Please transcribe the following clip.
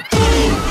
Boom.